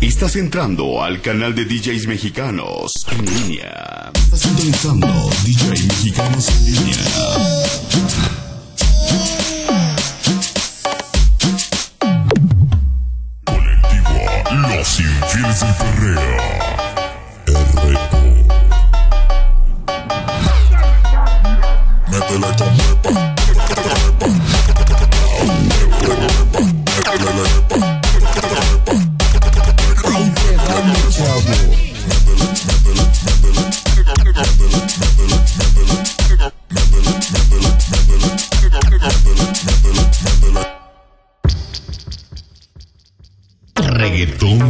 Estás entrando al canal de DJs mexicanos en línea. Estás sintonizando DJ mexicanos en línea. Los Infieles del Perreo.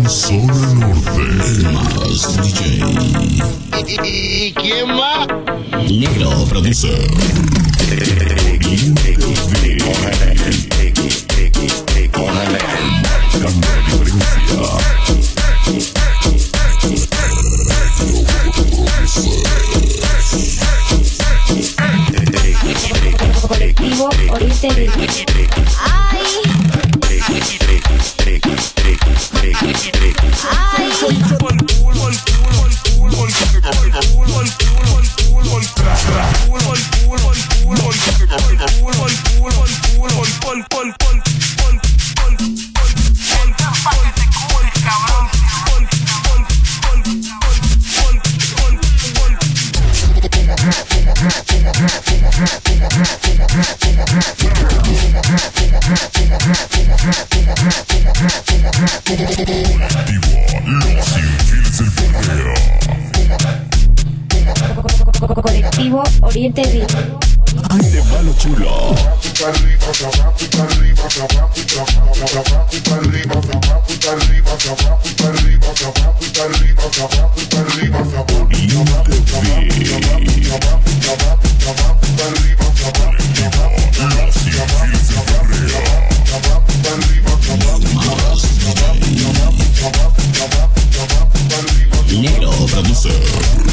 Solo norte. El más DJ. ¿Y quién más? Negro producer. Colectivo Oriente Los Infieles del Ferrea. Colectivo Oriente Vivo. Ay, de malo chulo. Negro producer.